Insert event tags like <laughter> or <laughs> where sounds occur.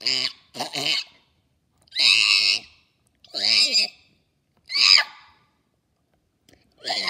Yeah. <laughs> <laughs>